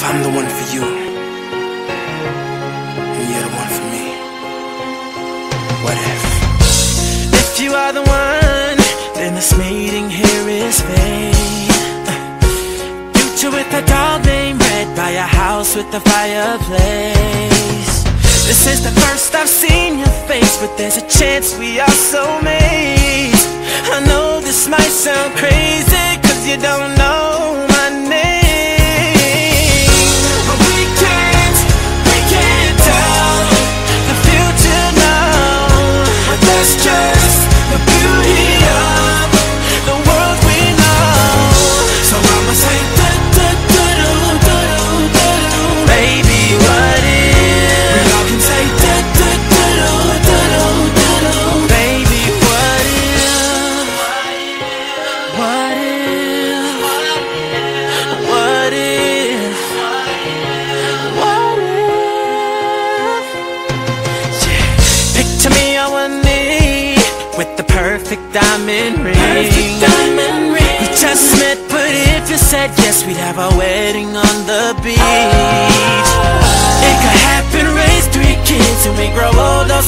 if I'm the one for you, and you're the one for me? What if? If you are the one, then this meeting here is fate. Future with a dog named Red by a house with a fireplace. This is the first I've seen your face, but there's a chance we are soulmates. I know this might sound crazy, cause you don't diamond ring. Perfect diamond ring. We just met, but if you said yes, we'd have our wedding on the beach. Oh. It could happen, raise three kids, and we grow old oh